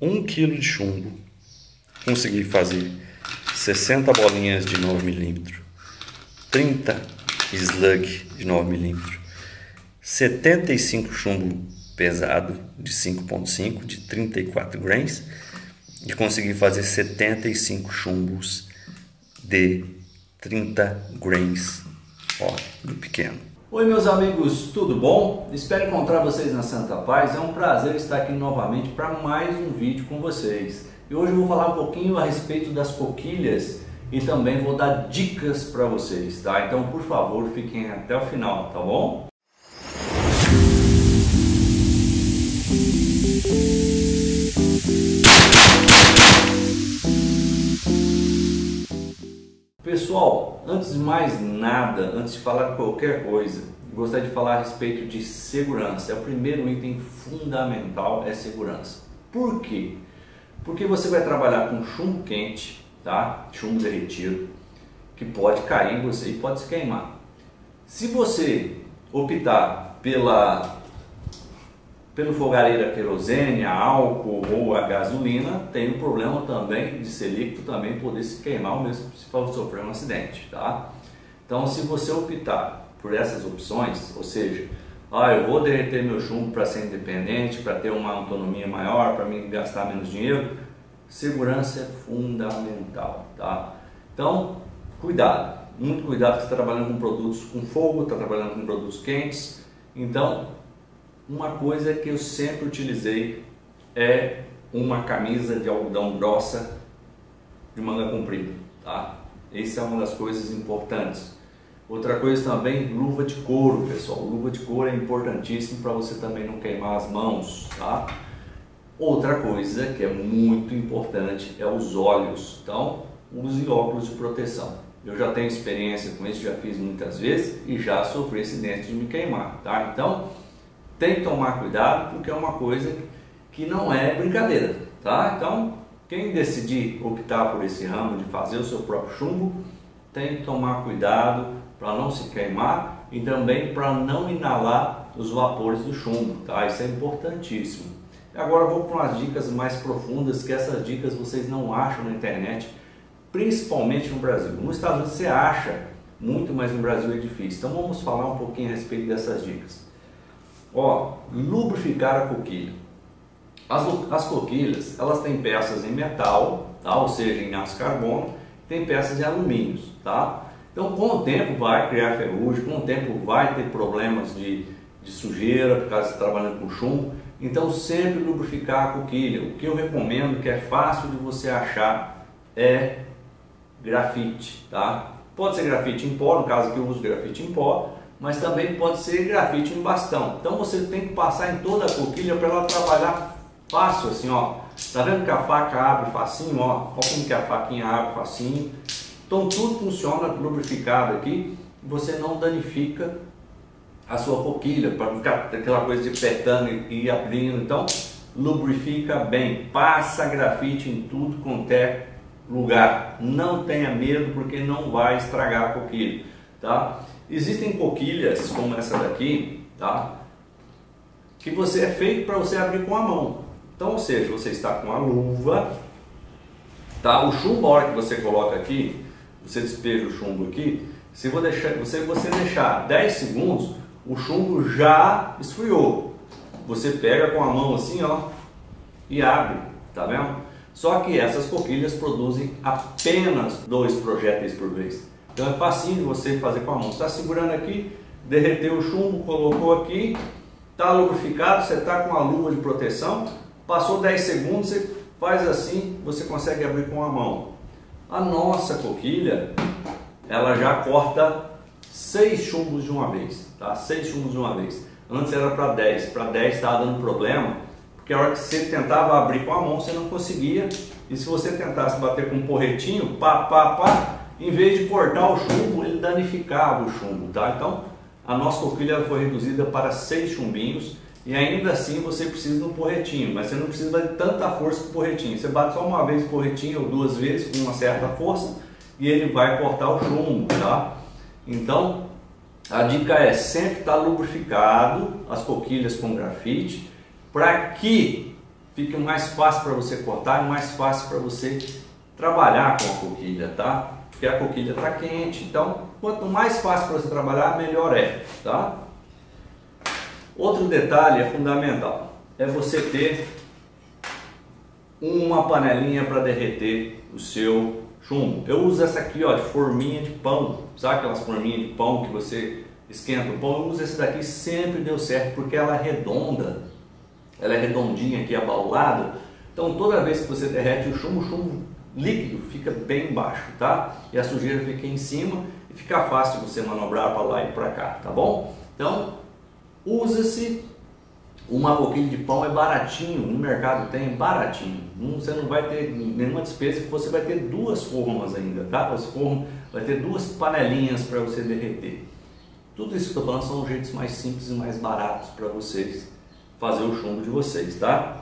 1 kg de chumbo, consegui fazer 60 bolinhas de 9 milímetros, 30 slug de 9 milímetros, 75 chumbo pesado de 5.5 de 34 grains e consegui fazer 75 chumbos de 30 grains, ó, do pequeno. Oi meus amigos, tudo bom? Espero encontrar vocês na Santa Paz. É um prazer estar aqui novamente para mais um vídeo com vocês. E hoje eu vou falar um pouquinho a respeito das coquilhas e também vou dar dicas para vocês, tá? Então, por favor, fiquem até o final, tá bom? Pessoal, antes de mais nada, antes de falar qualquer coisa, gostaria de falar a respeito de segurança. É o primeiro item fundamental é segurança. Por quê? Porque você vai trabalhar com chumbo quente, tá? Chumbo derretido, que pode cair em você e pode se queimar. Se você optar pela pelo fogareiro a querosene, a álcool ou a gasolina, tem o problema também de ser líquido também poder se queimar ou mesmo se for sofrer um acidente, tá? Então, se você optar por essas opções, ou seja, ah, eu vou derreter meu chumbo para ser independente, para ter uma autonomia maior, para me gastar menos dinheiro, segurança é fundamental, tá? Então, cuidado, muito cuidado que está trabalhando com produtos com fogo, está trabalhando com produtos quentes, então uma coisa que eu sempre utilizei é uma camisa de algodão grossa de manga comprida, tá? Essa é uma das coisas importantes. Outra coisa também, luva de couro, pessoal. Luva de couro é importantíssimo para você também não queimar as mãos, tá? Outra coisa que é muito importante é os olhos. Então, use óculos de proteção. Eu já tenho experiência com isso, já fiz muitas vezes e já sofri acidente de me queimar, tá? Então, tem que tomar cuidado porque é uma coisa que não é brincadeira, tá? Então, quem decidir optar por esse ramo de fazer o seu próprio chumbo, tem que tomar cuidado para não se queimar e também para não inalar os vapores do chumbo, tá? Isso é importantíssimo. Agora vou para umas dicas mais profundas, que essas dicas vocês não acham na internet, principalmente no Brasil. Nos Estados Unidos você acha muito, mas no Brasil é difícil. Então vamos falar um pouquinho a respeito dessas dicas. Ó, lubrificar a coquilha. As, as coquilhas, elas têm peças em metal, tá? ou seja, em aço carbono, tem peças em alumínio, tá? Então, com o tempo vai criar ferrugem, com o tempo vai ter problemas de, de sujeira, por causa de trabalhando com chumbo. Então, sempre lubrificar a coquilha. O que eu recomendo, que é fácil de você achar, é grafite, tá? Pode ser grafite em pó, no caso que eu uso grafite em pó, mas também pode ser grafite em bastão. Então você tem que passar em toda a coquilha para ela trabalhar fácil, assim, ó. Tá vendo que a faca abre facinho, ó? Olha como que a faquinha abre facinho. Então tudo funciona lubrificado aqui. Você não danifica a sua coquilha para ficar aquela coisa de petando e abrindo. Então lubrifica bem, passa grafite em tudo quanto é lugar. Não tenha medo porque não vai estragar a coquilha, tá? Existem coquilhas como essa daqui, tá? Que você é feito para você abrir com a mão. Então, ou seja, você está com a luva, tá? O chumbo, hora que você coloca aqui, você despeja o chumbo aqui, se você deixar, você, você deixar 10 segundos, o chumbo já esfriou. Você pega com a mão assim, ó, e abre, tá vendo? Só que essas coquilhas produzem apenas dois projéteis por vez. Então é facinho de você fazer com a mão. Está segurando aqui, derreteu o chumbo, colocou aqui, está lubrificado, você está com a luva de proteção, passou 10 segundos, você faz assim, você consegue abrir com a mão. A nossa coquilha, ela já corta 6 chumbos de uma vez, tá? 6 chumbos de uma vez. Antes era para 10, para 10 estava dando problema, porque a hora que você tentava abrir com a mão, você não conseguia. E se você tentasse bater com um porretinho, pá, pá, pá, em vez de cortar o chumbo, ele danificava o chumbo, tá? Então, a nossa coquilha foi reduzida para seis chumbinhos e ainda assim você precisa de um porretinho, mas você não precisa de tanta força com o porretinho. Você bate só uma vez o porretinho ou duas vezes com uma certa força e ele vai cortar o chumbo, tá? Então, a dica é sempre estar tá lubrificado as coquilhas com grafite para que fica mais fácil para você cortar e mais fácil para você trabalhar com a coquilha, tá? Porque a coquilha está quente, então quanto mais fácil para você trabalhar, melhor é, tá? Outro detalhe é fundamental, é você ter uma panelinha para derreter o seu chumbo. Eu uso essa aqui, ó, de forminha de pão, sabe aquelas forminhas de pão que você esquenta o pão? Eu uso esse daqui, sempre deu certo, porque ela é redonda, ela é redondinha aqui, abaulada, então toda vez que você derrete o chumbo, o chumbo líquido fica bem baixo, tá? E a sujeira fica em cima e fica fácil você manobrar para lá e para cá, tá bom? Então, usa-se uma boquinha de pão é baratinho, no mercado tem baratinho. você não vai ter nenhuma despesa, você vai ter duas formas ainda, tá? As formas, vai ter duas panelinhas para você derreter. Tudo isso que eu estou falando são jeitos mais simples e mais baratos para vocês fazer o chumbo de vocês, tá?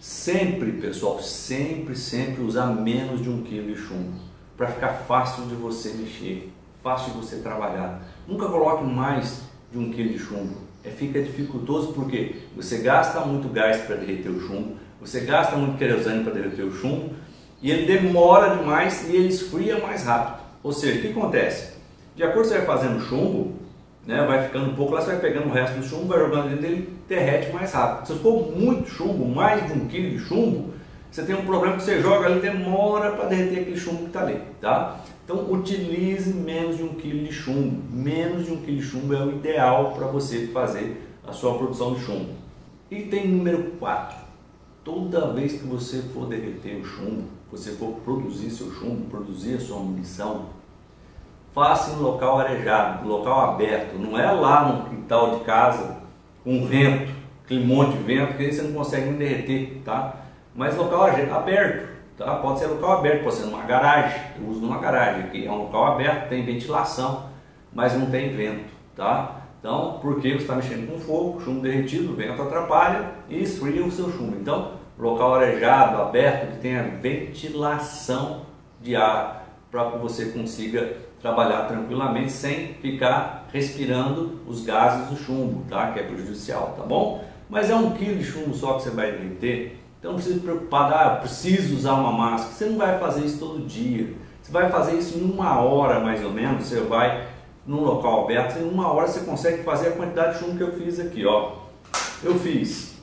Sempre, pessoal, sempre, sempre usar menos de um quilo de chumbo para ficar fácil de você mexer, fácil de você trabalhar. Nunca coloque mais de um quilo de chumbo. É, fica dificultoso porque você gasta muito gás para derreter o chumbo, você gasta muito querosene para derreter o chumbo e ele demora demais e ele esfria mais rápido. Ou seja, o que acontece? De acordo com você vai fazendo chumbo, né, vai ficando um pouco, lá você vai pegando o resto do chumbo, vai jogando dentro dele, derrete mais rápido. Se for muito chumbo, mais de um quilo de chumbo, você tem um problema que você joga ali, demora para derreter aquele chumbo que está ali, tá? Então utilize menos de um quilo de chumbo. Menos de um quilo de chumbo é o ideal para você fazer a sua produção de chumbo. Item número 4. Toda vez que você for derreter o chumbo, você for produzir seu chumbo, produzir a sua munição, faça em local arejado, local aberto. Não é lá no quintal de casa com vento, aquele monte de vento, que aí você não consegue nem derreter, tá? Mas local aberto, tá? Pode ser local aberto, pode ser numa garagem. Eu uso numa garagem aqui, é um local aberto, tem ventilação, mas não tem vento, tá? Então, porque você está mexendo com fogo, chumbo derretido, o vento atrapalha e esfria o seu chumbo. Então, local arejado, aberto, que tenha ventilação de ar para que você consiga trabalhar tranquilamente sem ficar respirando os gases do chumbo, tá? Que é prejudicial, tá bom? Mas é um quilo de chumbo só que você vai derreter, então não precisa se preocupar, ah, preciso usar uma máscara. Você não vai fazer isso todo dia. Você vai fazer isso em uma hora mais ou menos, você vai num local aberto, em uma hora você consegue fazer a quantidade de chumbo que eu fiz aqui, ó. Eu fiz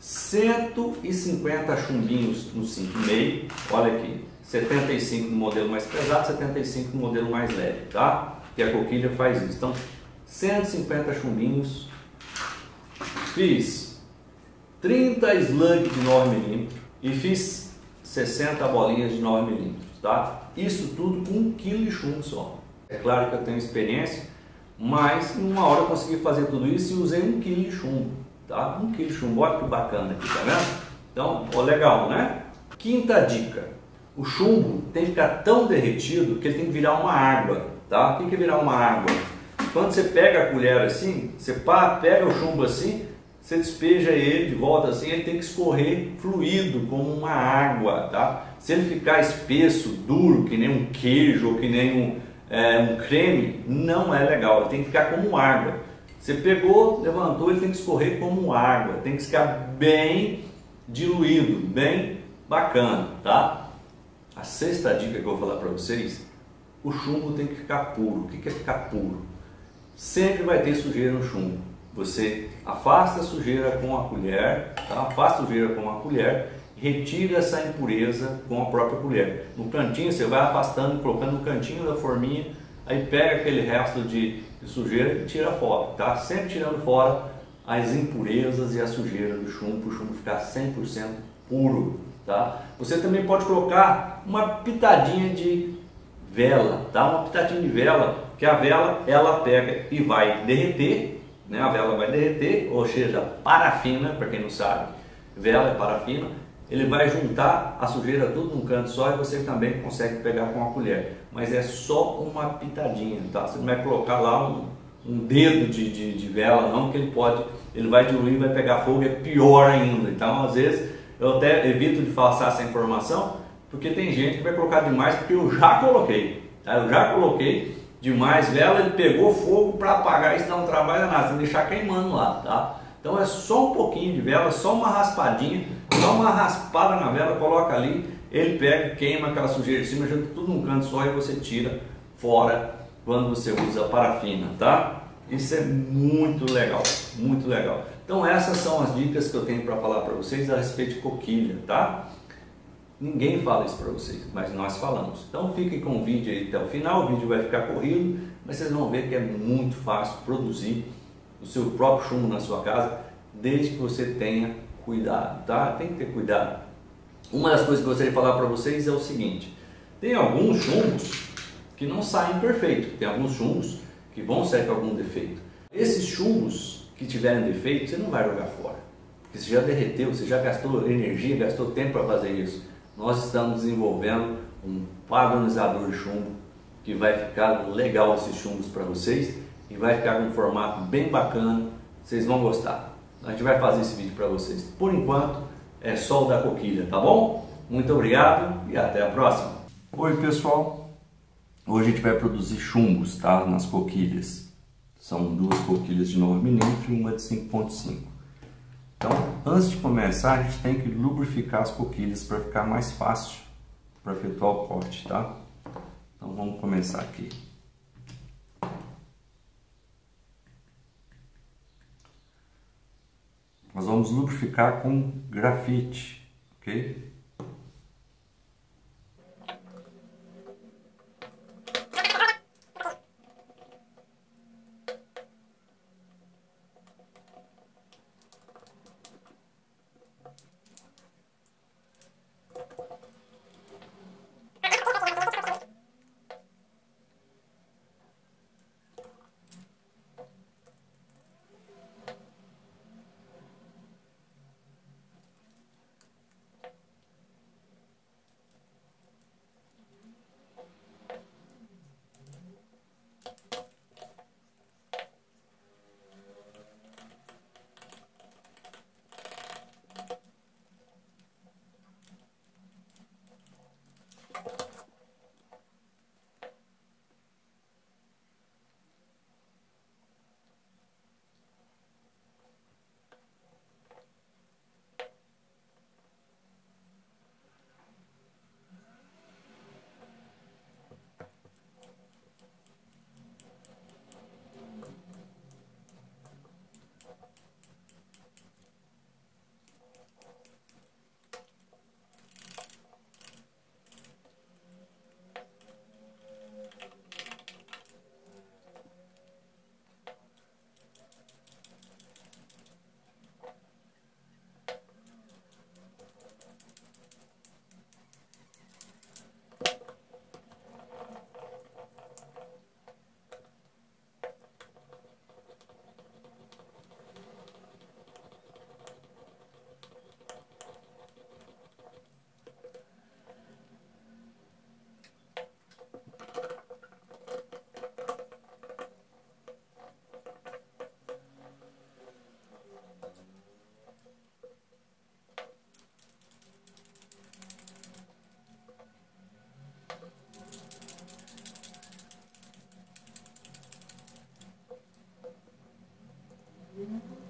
150 chumbinhos no 5,5, olha aqui, 75 no modelo mais pesado, 75 no modelo mais leve, tá? Que a coquilha faz isso. Então, 150 chumbinhos. Fiz 30 slug de 9mm e fiz 60 bolinhas de 9mm, tá? Isso tudo com 1 kg de chumbo só. É claro que eu tenho experiência, mas em uma hora eu consegui fazer tudo isso e usei 1 kg de chumbo, tá? 1 kg de chumbo, olha que bacana aqui, tá vendo? Então, ó, legal, né? Quinta dica o chumbo tem que ficar tão derretido que ele tem que virar uma água, tá? O que virar uma água? Quando você pega a colher assim, você pega o chumbo assim, você despeja ele de volta assim, ele tem que escorrer fluido como uma água, tá? Se ele ficar espesso, duro, que nem um queijo ou que nem um, é, um creme, não é legal, ele tem que ficar como água. Você pegou, levantou, ele tem que escorrer como água, tem que ficar bem diluído, bem bacana, tá? A sexta dica que eu vou falar para vocês, o chumbo tem que ficar puro. O que é ficar puro? Sempre vai ter sujeira no chumbo. Você afasta a sujeira com a colher, tá? afasta a sujeira com a colher, retira essa impureza com a própria colher. No cantinho você vai afastando, colocando no cantinho da forminha, aí pega aquele resto de, sujeira e tira fora, tá? Sempre tirando fora as impurezas e a sujeira do chumbo, para o chumbo ficar 100% puro. Tá? Você também pode colocar uma pitadinha de vela, tá? Uma pitadinha de vela, que a vela ela pega e vai derreter, né? A vela vai derreter, ou seja, parafina, para quem não sabe, vela é parafina. Ele vai juntar a sujeira tudo num canto só e você também consegue pegar com a colher. Mas é só uma pitadinha, tá? Você não vai colocar lá um, um dedo de, de, de vela, não, porque ele pode, ele vai diluir, vai pegar fogo, é pior ainda. Então, às vezes, eu até evito de passar essa informação, porque tem gente que vai colocar demais, porque eu já coloquei. Tá? Eu já coloquei demais vela, ele pegou fogo para apagar, isso não trabalha nada, tem que deixar queimando lá, tá? Então é só um pouquinho de vela, só uma raspadinha, Dá uma raspada na vela, coloca ali, ele pega, queima aquela sujeira em cima, junta tudo num canto só e você tira fora quando você usa parafina, tá? Isso é muito legal, muito legal. Então essas são as dicas que eu tenho para falar para vocês a respeito de coquilha, tá? Ninguém fala isso para vocês, mas nós falamos. Então fiquem com o vídeo aí até o final, o vídeo vai ficar corrido, mas vocês vão ver que é muito fácil produzir o seu próprio chumbo na sua casa, desde que você tenha cuidado, tá? Tem que ter cuidado. Uma das coisas que eu gostaria de falar para vocês é o seguinte: tem alguns chumbos que não saem perfeito, tem alguns chumbos que vão sair com algum defeito. Esses chumbos que tiverem defeito, você não vai jogar fora, porque você já derreteu, você já gastou energia, gastou tempo para fazer isso nós estamos desenvolvendo um padronizador de chumbo que vai ficar legal esses chumbos para vocês e vai ficar com um formato bem bacana, vocês vão gostar. A gente vai fazer esse vídeo para vocês. Por enquanto é só o da coquilha, tá bom? Muito obrigado e até a próxima. Oi pessoal, hoje a gente vai produzir chumbos tá? nas coquilhas. São duas coquilhas de 9mm e uma de 5.5. Então, antes de começar, a gente tem que lubrificar as coquilhas para ficar mais fácil para efetuar o corte, tá? Então, vamos começar aqui. Nós vamos lubrificar com grafite, ok? Mm-hmm.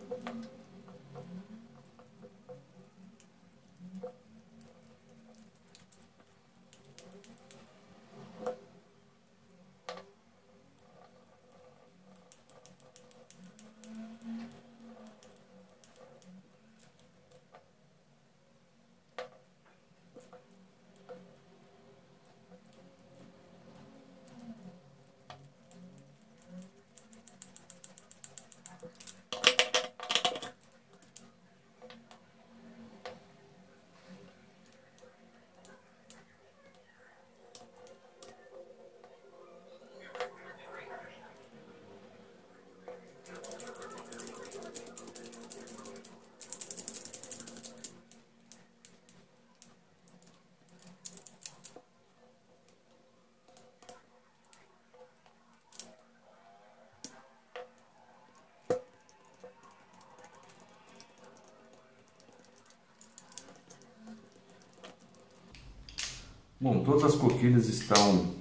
Bom, todas as coquilhas estão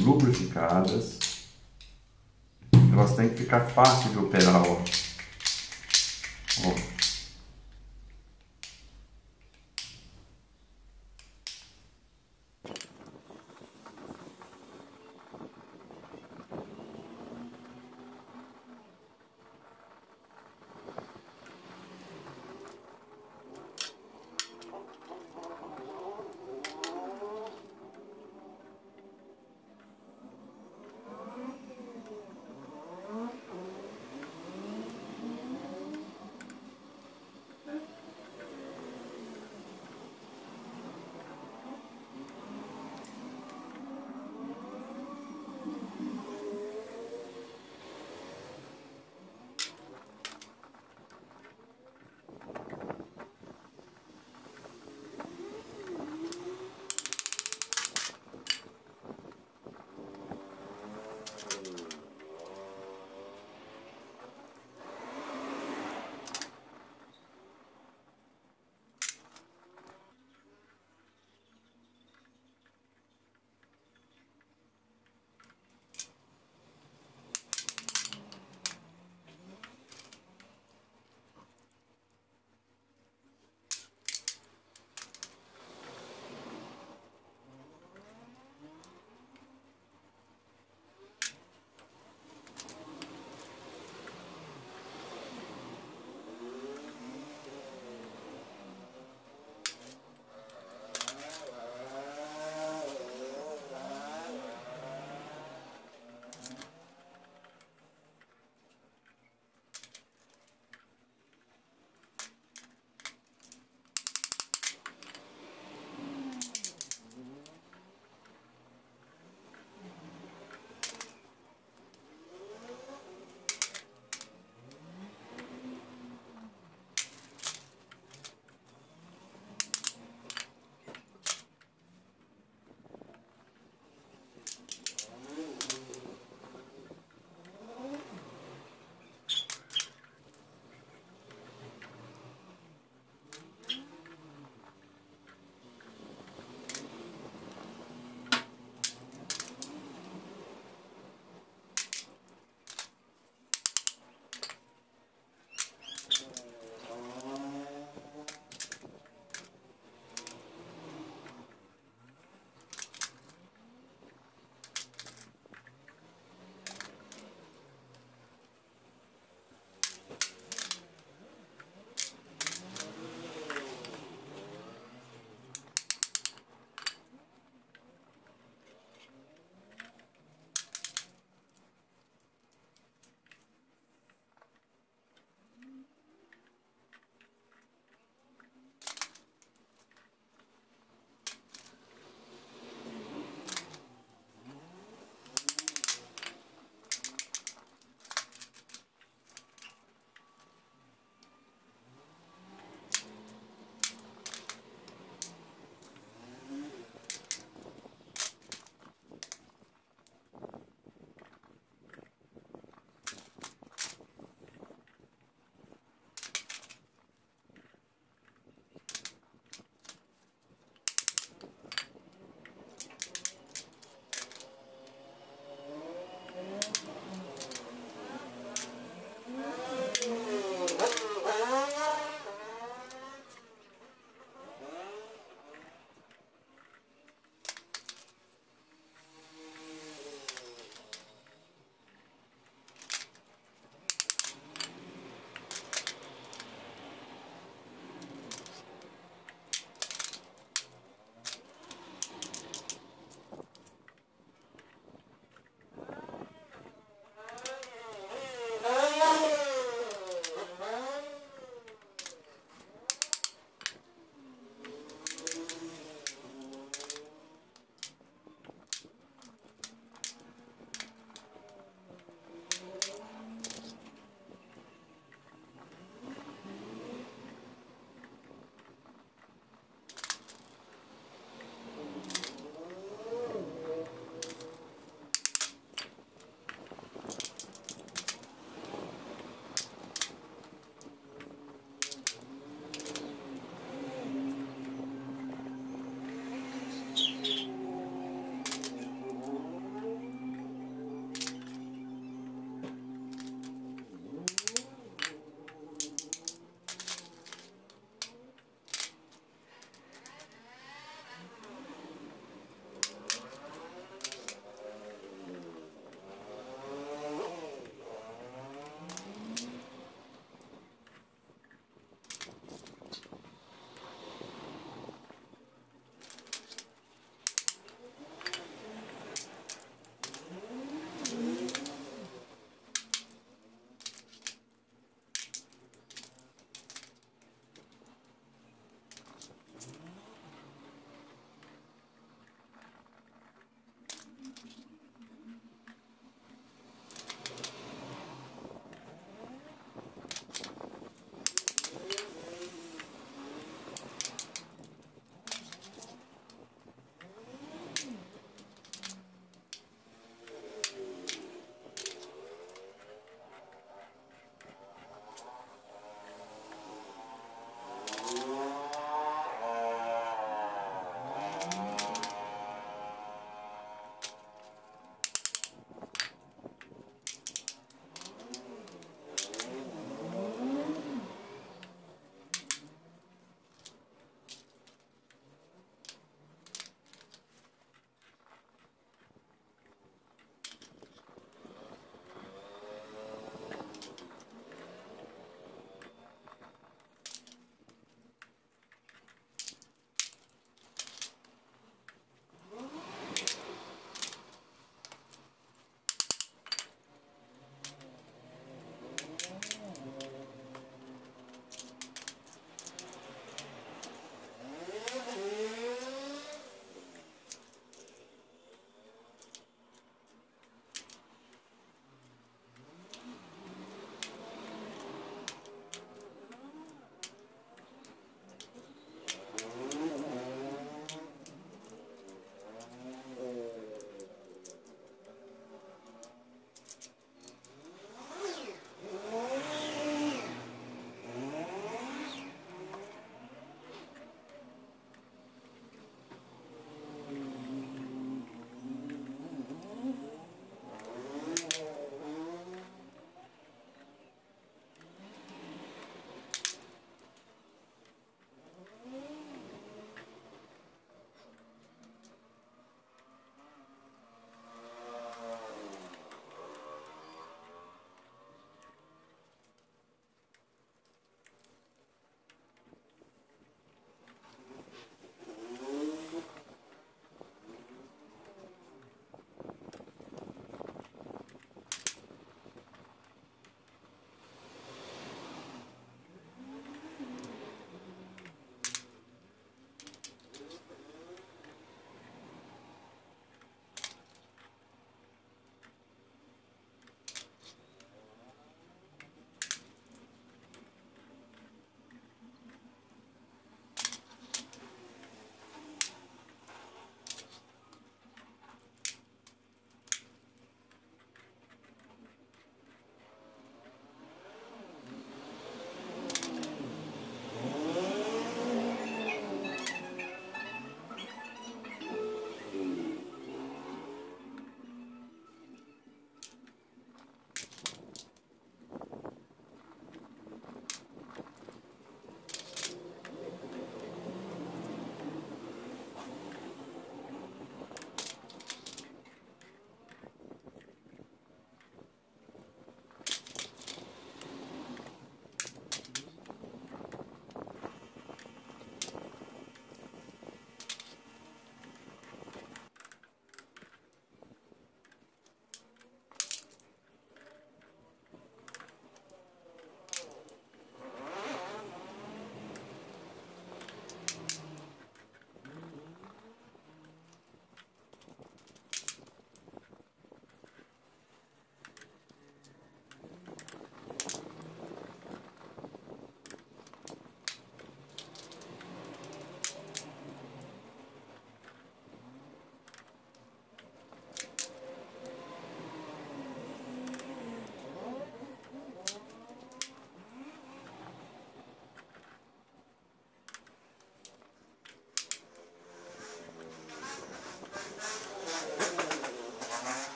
lubrificadas. Elas têm que ficar fácil de operar, ó.